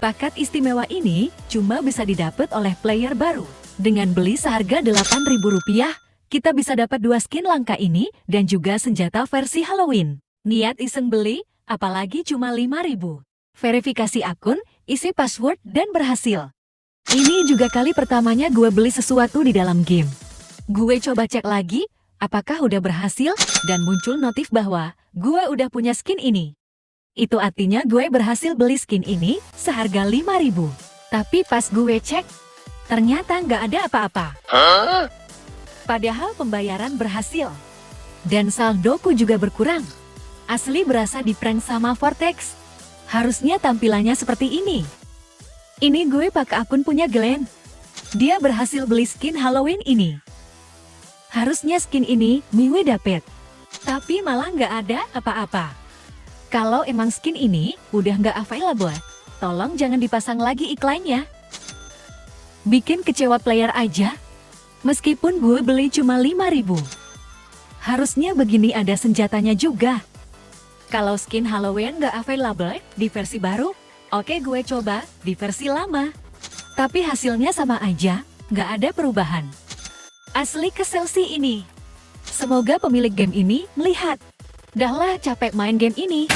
Paket istimewa ini cuma bisa didapat oleh player baru. Dengan beli seharga Rp8.000, kita bisa dapat dua skin langka ini dan juga senjata versi Halloween. Niat iseng beli, apalagi cuma Rp5.000. Verifikasi akun, isi password, dan berhasil. Ini juga kali pertamanya gue beli sesuatu di dalam game. Gue coba cek lagi, apakah udah berhasil, dan muncul notif bahwa gue udah punya skin ini. Itu artinya gue berhasil beli skin ini seharga 5000 Tapi pas gue cek, ternyata nggak ada apa-apa. Padahal pembayaran berhasil. Dan saldoku juga berkurang. Asli berasa di prank sama Vortex. Harusnya tampilannya seperti ini. Ini gue pakai akun punya Glenn. Dia berhasil beli skin Halloween ini. Harusnya skin ini gue dapet. Tapi malah nggak ada apa-apa. Kalau emang skin ini udah nggak available, tolong jangan dipasang lagi iklannya. Bikin kecewa player aja. Meskipun gue beli cuma 5000 Harusnya begini ada senjatanya juga. Kalau skin Halloween nggak available di versi baru, oke gue coba di versi lama. Tapi hasilnya sama aja, nggak ada perubahan. Asli kesel sih ini. Semoga pemilik game ini melihat. Dahlah capek main game ini.